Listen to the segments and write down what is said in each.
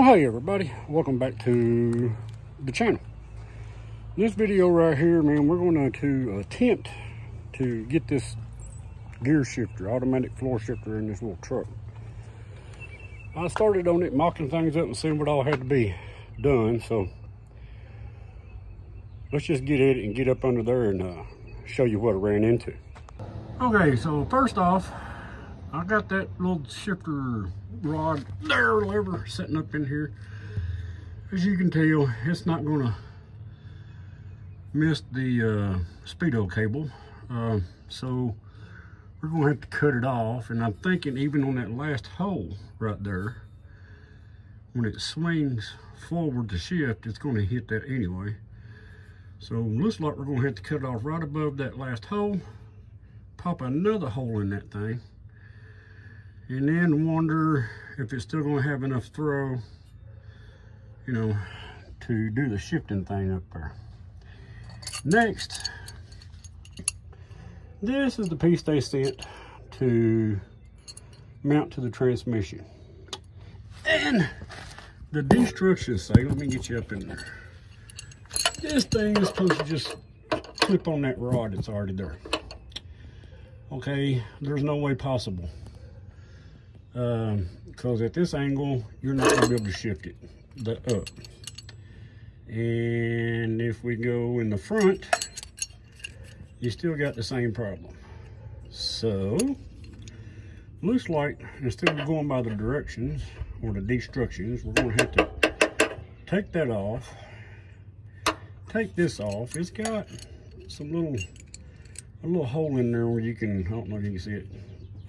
Well, hey everybody, welcome back to the channel. this video right here, man, we're going to attempt to get this gear shifter, automatic floor shifter in this little truck. I started on it, mocking things up and seeing what all had to be done, so let's just get it and get up under there and uh, show you what I ran into. Okay, so first off, I got that little shifter rod there, lever setting up in here. As you can tell, it's not gonna miss the uh, speedo cable. Uh, so we're gonna have to cut it off. And I'm thinking even on that last hole right there, when it swings forward to shift, it's gonna hit that anyway. So looks like we're gonna have to cut it off right above that last hole, pop another hole in that thing, and then wonder if it's still going to have enough throw, you know, to do the shifting thing up there. Next, this is the piece they sent to mount to the transmission. And the destruction say, let me get you up in there. This thing is supposed to just clip on that rod that's already there. Okay, there's no way possible because um, at this angle you're not going to be able to shift it the up. And if we go in the front you still got the same problem. So looks like instead of going by the directions or the destructions we're going to have to take that off take this off. It's got some little a little hole in there where you can i don't know if you can see it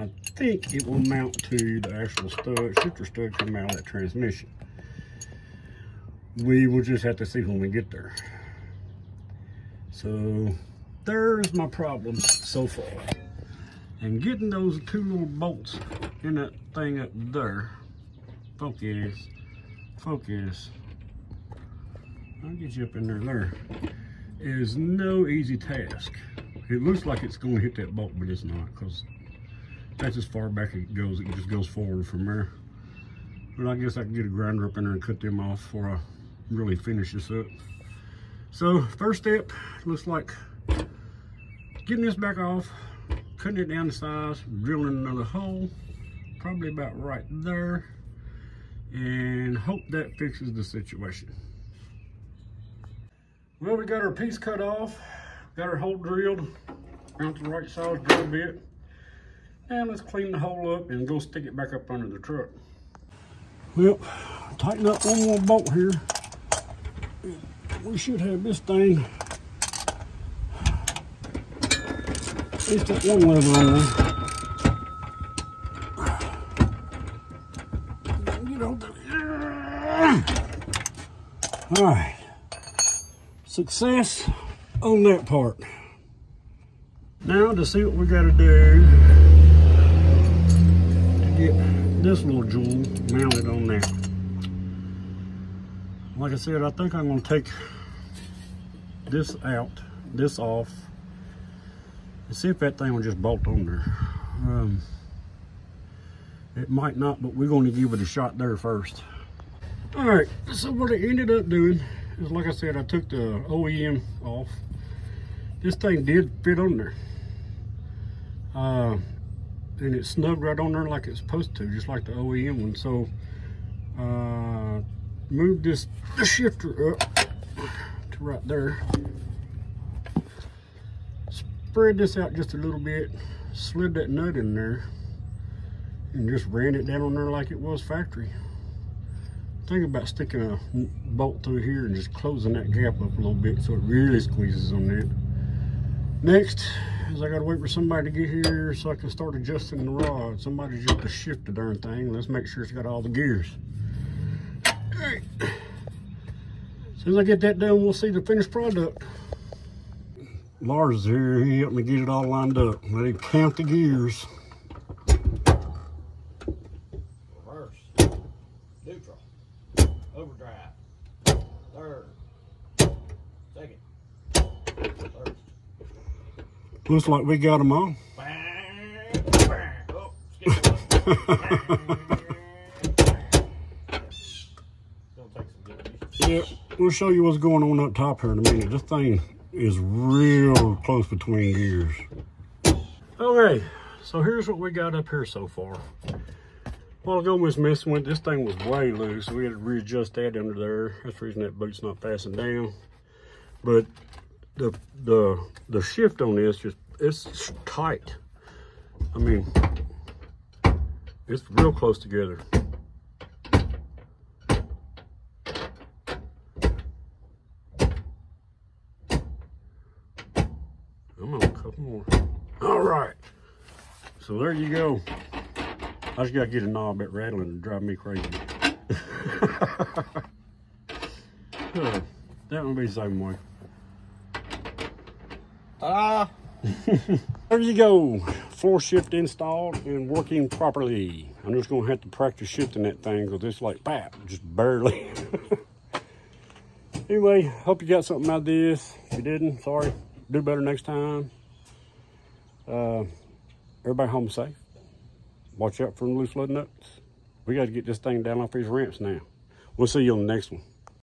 I think it will mount to the actual stud, shifter stud coming out that transmission. We will just have to see when we get there. So there's my problem so far. And getting those two little bolts in that thing up there, focus, focus, I'll get you up in there there, is no easy task. It looks like it's going to hit that bolt, but it's not because that's as far back it goes. It just goes forward from there. But I guess I can get a grinder up in there and cut them off before I really finish this up. So first step looks like getting this back off, cutting it down to size, drilling another hole, probably about right there, and hope that fixes the situation. Well, we got our piece cut off, got our hole drilled, around the right size drill bit. And let's clean the hole up and go stick it back up under the truck. Well, tighten up one more bolt here. We should have this thing, at least that one lever on there. Over there. All right, success on that part. Now to see what we gotta do get this little jewel mounted on there. Like I said, I think I'm gonna take this out, this off, and see if that thing will just bolt on there. Um, it might not, but we're gonna give it a shot there first. All right, so what I ended up doing is, like I said, I took the OEM off. This thing did fit on there. Uh, and it snug right on there like it's supposed to, just like the OEM one. So, uh, move this shifter up to right there. Spread this out just a little bit, slid that nut in there, and just ran it down on there like it was factory. Think about sticking a bolt through here and just closing that gap up a little bit so it really squeezes on that. Next, is I gotta wait for somebody to get here so I can start adjusting the rod. Somebody just to shift the darn thing. Let's make sure it's got all the gears. Right. As soon as I get that done, we'll see the finished product. Lars is here. He helped me get it all lined up. Let him count the gears. Reverse. Neutral. Overdrive. Third. Second. First. Looks like we got them all. Take some getting used to. Yeah, we'll show you what's going on up top here in a minute. This thing is real close between gears. Okay, so here's what we got up here so far. While ago we was messing with this thing was way loose, so we had to readjust that under there. That's the reason that boot's not fastened down. But the the the shift on this just it's tight. I mean, it's real close together. Come on, a couple more. All right. So there you go. I just gotta get a knob that rattling and drive me crazy. That would be the same way. Ta-da! There you go. Floor shift installed and working properly. I'm just gonna have to practice shifting that thing because it's like, bap, just barely. anyway, hope you got something out of this. If you didn't, sorry. Do better next time. Uh, everybody home safe. Watch out for loose flood nuts. We got to get this thing down off these ramps now. We'll see you on the next one.